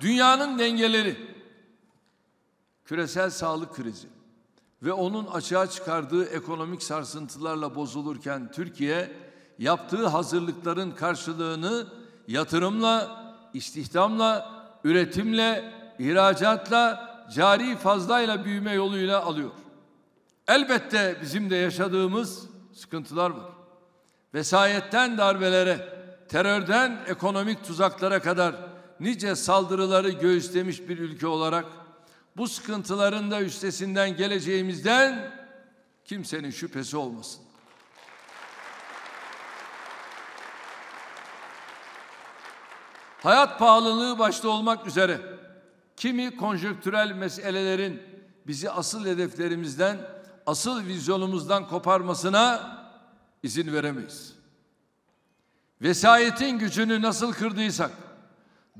Dünyanın dengeleri, küresel sağlık krizi ve onun açığa çıkardığı ekonomik sarsıntılarla bozulurken Türkiye yaptığı hazırlıkların karşılığını yatırımla, istihdamla, üretimle, ihracatla, cari fazlayla büyüme yoluyla alıyor. Elbette bizim de yaşadığımız sıkıntılar var. Vesayetten darbelere, terörden ekonomik tuzaklara kadar nice saldırıları göğüslemiş bir ülke olarak bu sıkıntıların da üstesinden geleceğimizden kimsenin şüphesi olmasın. Hayat pahalılığı başta olmak üzere kimi konjonktürel meselelerin bizi asıl hedeflerimizden, asıl vizyonumuzdan koparmasına izin veremeyiz. Vesayetin gücünü nasıl kırdıysak,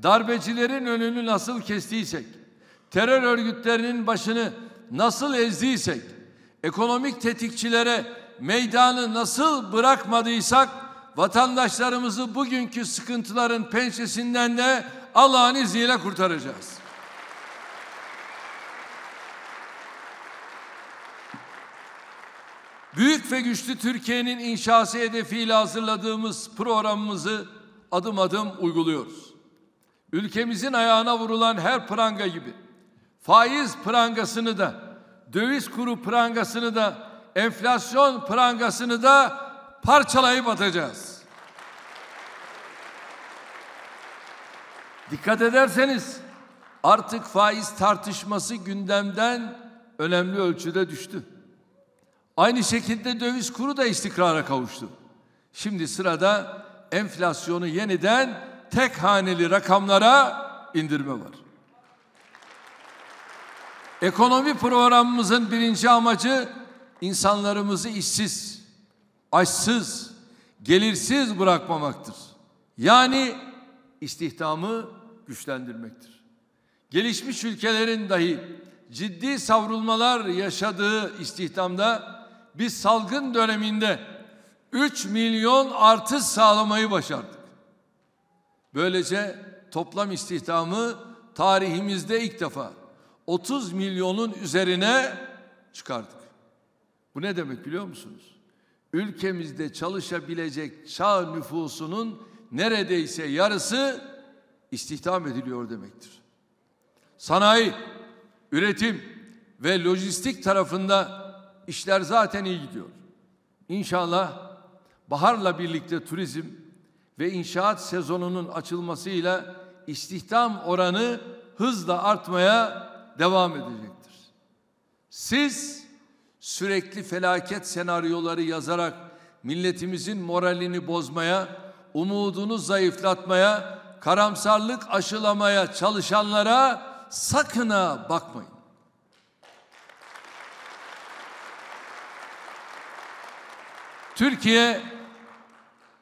darbecilerin önünü nasıl kestiysek, terör örgütlerinin başını nasıl ezdiysek, ekonomik tetikçilere meydanı nasıl bırakmadıysak, vatandaşlarımızı bugünkü sıkıntıların pençesinden de Allah'ın izniyle kurtaracağız. Büyük ve güçlü Türkiye'nin inşası hedefiyle hazırladığımız programımızı adım adım uyguluyoruz. Ülkemizin ayağına vurulan her pranga gibi faiz prangasını da, döviz kuru prangasını da, enflasyon prangasını da parçalayıp atacağız. Dikkat ederseniz artık faiz tartışması gündemden önemli ölçüde düştü. Aynı şekilde döviz kuru da istikrara kavuştu. Şimdi sırada enflasyonu yeniden tek haneli rakamlara indirme var. Ekonomi programımızın birinci amacı insanlarımızı işsiz, açsız, gelirsiz bırakmamaktır. Yani istihdamı güçlendirmektir. Gelişmiş ülkelerin dahi ciddi savrulmalar yaşadığı istihdamda biz salgın döneminde 3 milyon artış sağlamayı başardık. Böylece toplam istihdamı tarihimizde ilk defa 30 milyonun üzerine çıkardık. Bu ne demek biliyor musunuz? Ülkemizde çalışabilecek çağ nüfusunun neredeyse yarısı istihdam ediliyor demektir. Sanayi, üretim ve lojistik tarafında işler zaten iyi gidiyor. İnşallah baharla birlikte turizm ve inşaat sezonunun açılmasıyla istihdam oranı hızla artmaya devam edecektir. Siz sürekli felaket senaryoları yazarak milletimizin moralini bozmaya, umudunu zayıflatmaya, karamsarlık aşılamaya çalışanlara sakına bakmayın. Türkiye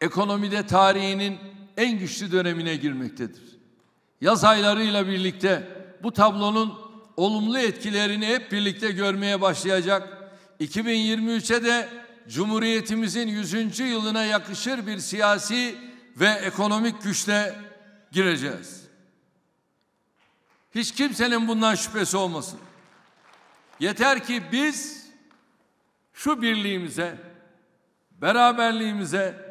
ekonomide tarihinin en güçlü dönemine girmektedir. Yaz aylarıyla birlikte bu tablonun olumlu etkilerini hep birlikte görmeye başlayacak. 2023'e de Cumhuriyetimizin 100. yılına yakışır bir siyasi ve ekonomik güçle gireceğiz. Hiç kimsenin bundan şüphesi olmasın. Yeter ki biz şu birliğimize, beraberliğimize,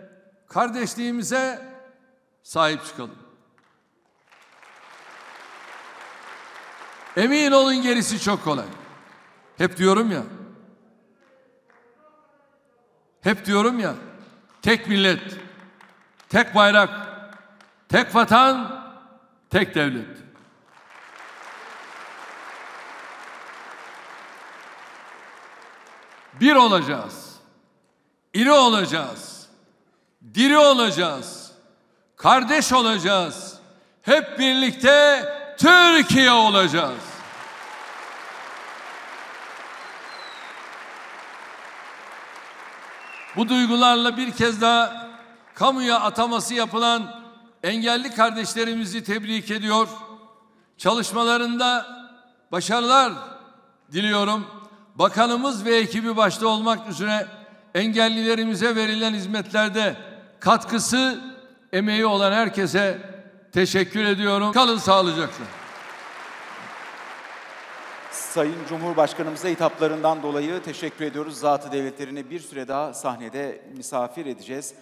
kardeşliğimize sahip çıkalım. Emin olun gerisi çok kolay. Hep diyorum ya. Hep diyorum ya. Tek millet, tek bayrak, tek vatan, tek devlet. Bir olacağız. İri olacağız. Diri olacağız. Kardeş olacağız. Hep birlikte Türkiye olacağız. Bu duygularla bir kez daha kamuya ataması yapılan engelli kardeşlerimizi tebrik ediyor. Çalışmalarında başarılar diliyorum. Bakanımız ve ekibi başta olmak üzere engellilerimize verilen hizmetlerde katkısı, emeği olan herkese Teşekkür ediyorum. Kalın sağlıcakla. Sayın Cumhurbaşkanımıza hitaplarından dolayı teşekkür ediyoruz. Zatı devletlerini bir süre daha sahnede misafir edeceğiz.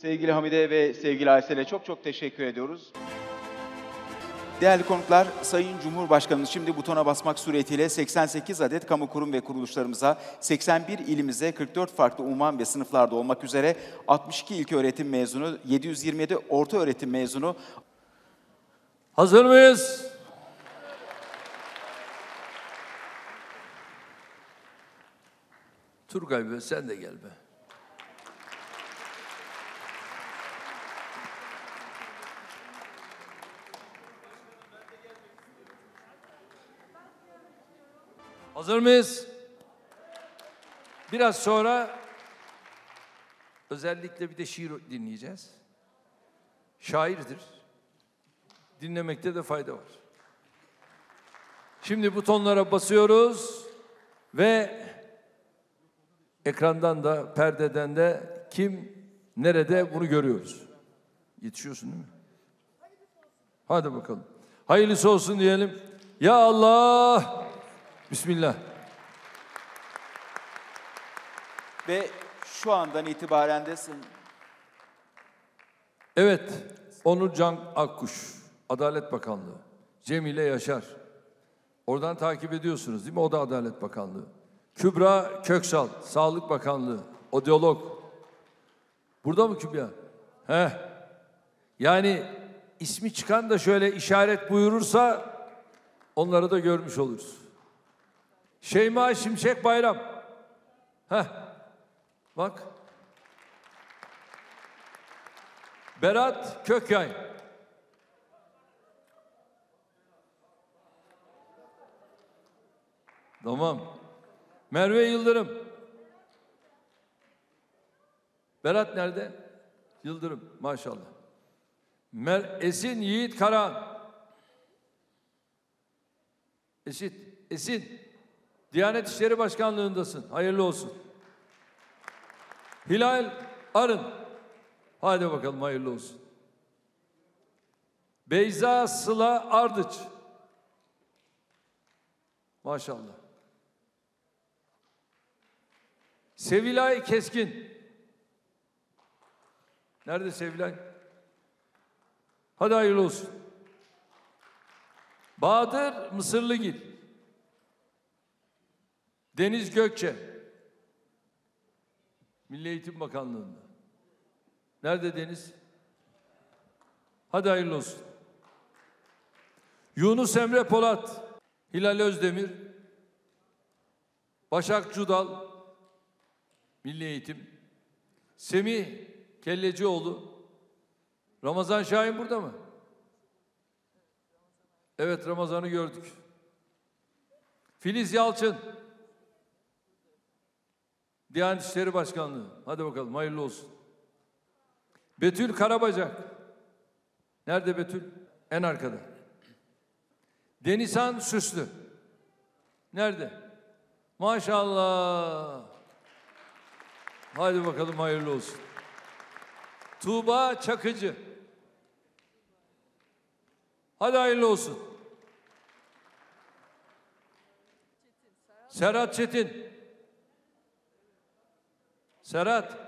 Sevgili Hamide ve sevgili Aysel'e çok çok teşekkür ediyoruz. Değerli konuklar, Sayın Cumhurbaşkanımız şimdi butona basmak suretiyle 88 adet kamu kurum ve kuruluşlarımıza, 81 ilimize 44 farklı umman ve sınıflarda olmak üzere 62 ilk öğretim mezunu, 727 orta öğretim mezunu, Hazır mıyız? Turgay be sen de gel be. Hazır mıyız? Biraz sonra özellikle bir de şiir dinleyeceğiz. Şairdir. Dinlemekte de fayda var. Şimdi butonlara basıyoruz ve ekrandan da perdeden de kim nerede bunu görüyoruz. Yetişiyorsun değil mi? Hadi bakalım. Hayırlısı olsun diyelim. Ya Allah. Bismillah. ve şu andan itibaren de Evet, Onur Can Akkuş, Adalet Bakanlığı. Cemile Yaşar. Oradan takip ediyorsunuz değil mi? O da Adalet Bakanlığı. Kübra Köksal, Sağlık Bakanlığı, Odyolog. Burada mı Kübra? He. Yani ismi çıkan da şöyle işaret buyurursa onları da görmüş oluruz. Şeyma Şimşek Bayram. Heh. Bak. Berat Kökyay. Tamam. Merve Yıldırım. Berat nerede? Yıldırım maşallah. Mer Esin Yiğit Karahan. Esit, Esin. Diyanet İşleri Başkanlığındasın. Hayırlı olsun. Hilal Arın. Hadi bakalım hayırlı olsun. Beyza Sıla Ardıç. Maşallah. Sevilay Keskin. Nerede Sevilay? Hadi hayırlı olsun. Bahadır Mısırlıgil. Deniz Gökçe. Milli Eğitim Bakanlığı'nda. Nerede Deniz? Hadi hayırlı olsun. Yunus Emre Polat, Hilal Özdemir, Başak Cudal, Milli Eğitim, Semih Kellecioğlu, Ramazan Şahin burada mı? Evet Ramazan'ı gördük. Filiz Yalçın, Diyanet İşleri Başkanlığı. Hadi bakalım hayırlı olsun. Betül Karabacak. Nerede Betül? En arkada. Denizhan Süslü. Nerede? Maşallah. Hadi bakalım hayırlı olsun. Tuğba Çakıcı. Hadi hayırlı olsun. Serhat Çetin. Serhat.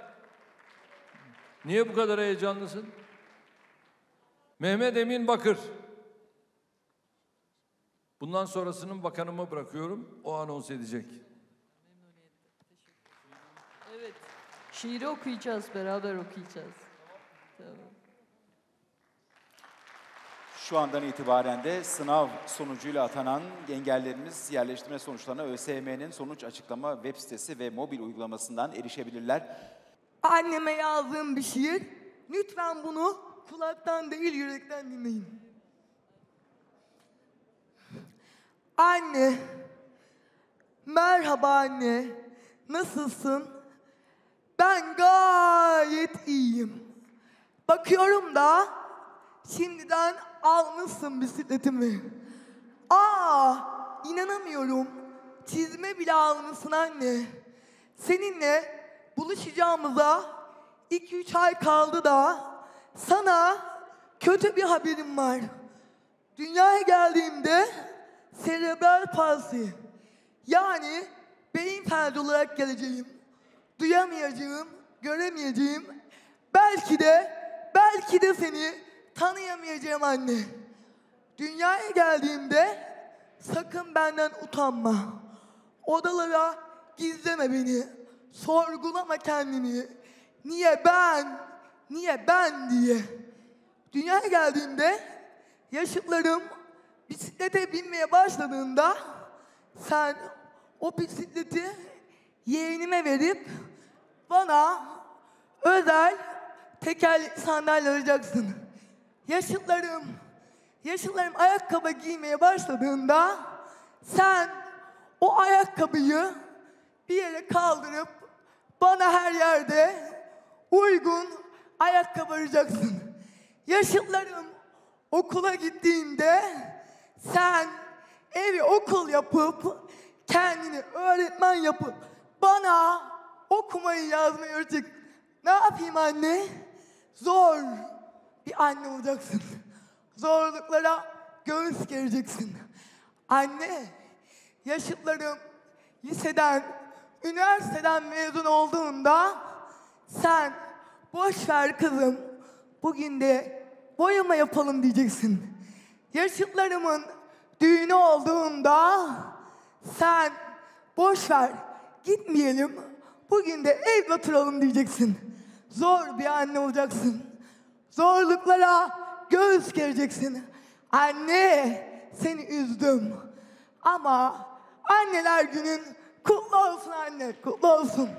Niye bu kadar heyecanlısın? Mehmet Emin Bakır. Bundan sonrasının bakanıma bırakıyorum. O anons edecek. Evet. Şiiri okuyacağız, beraber okuyacağız. Tamam. Şu andan itibaren de sınav sonucuyla atanan engellerimiz yerleştirme sonuçlarına ÖSYM'nin sonuç açıklama web sitesi ve mobil uygulamasından erişebilirler. Anneme yazdığım bir şiir. Lütfen bunu kulaktan değil yürekten dinleyin. Anne, merhaba anne, nasılsın? Ben gayet iyiyim. Bakıyorum da şimdiden almışsın bisikletimi. Aa, inanamıyorum. Çizme bile almışsın anne. Seninle buluşacağımıza 2-3 ay kaldı da sana kötü bir haberim var. Dünyaya geldiğimde serebral palsi yani beyin felci olarak geleceğim. Duyamayacağım, göremeyeceğim. Belki de, belki de seni tanıyamayacağım anne. Dünyaya geldiğimde sakın benden utanma. Odalara gizleme beni. Sorgulama kendini. Niye ben? Niye ben diye. Dünyaya geldiğimde yaşıtlarım bisiklete binmeye başladığında sen o bisikleti yeğenime verip bana özel tekerlekli sandalye alacaksın. Yaşıtlarım, yaşıtlarım ayakkabı giymeye başladığında sen o ayakkabıyı bir yere kaldırıp bana her yerde uygun ayakkabı arayacaksın. Yaşıtlarım okula gittiğinde sen evi okul yapıp kendini öğretmen yapıp bana okumayı yazmayı öğretecek. Ne yapayım anne? Zor bir anne olacaksın. Zorluklara göğüs gereceksin. Anne, yaşıtlarım liseden, üniversiteden mezun olduğunda sen boş ver kızım, bugün de boyama yapalım diyeceksin. Yaşıtlarımın düğünü olduğunda sen boş ver gitmeyelim, bugün de evde oturalım diyeceksin. Zor bir anne olacaksın. Zorluklara göğüs gereceksin. Anne seni üzdüm. Ama anneler günün kutlu olsun anne, kutlu olsun.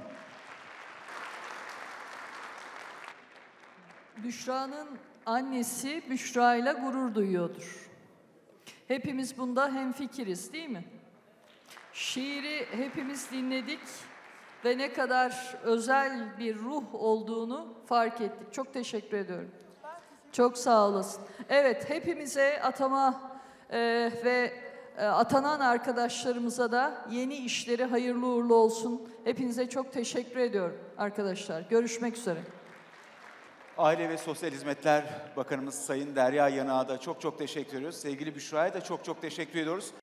Büşra'nın annesi Büşra ile gurur duyuyordur. Hepimiz bunda hemfikiriz değil mi? Şiiri hepimiz dinledik ve ne kadar özel bir ruh olduğunu fark ettik. Çok teşekkür ediyorum. Çok sağ olasın. Evet, hepimize atama e, ve e, atanan arkadaşlarımıza da yeni işleri hayırlı uğurlu olsun. Hepinize çok teşekkür ediyorum arkadaşlar. Görüşmek üzere. Aile ve Sosyal Hizmetler Bakanımız Sayın Derya Yanık'a da çok çok teşekkür ediyoruz. Sevgili Büşra'ya da çok çok teşekkür ediyoruz.